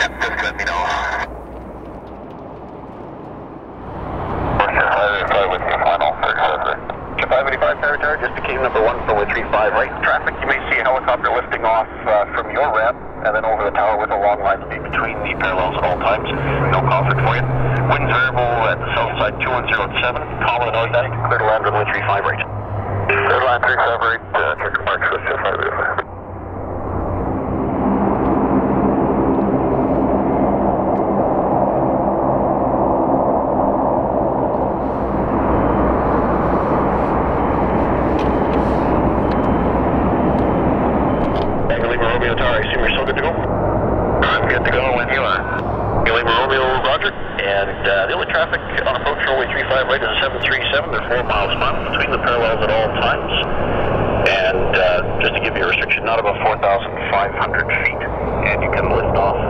Yep, just let me know. With you, final, 37. 585 Territory, just number one for 35 right. Traffic, you may see a helicopter lifting off from your ramp and then over the tower with a long line between the parallels at all times. No conflict for you. Variable at the south side 2107. Call the noise attic, clear to land runway 35 right. Clear to land 35 right, uh, check marks with 585. 935 right is a 737. They're four miles an between the parallels at all times. And uh, just to give you a restriction, not above 4,500 feet. And you can lift off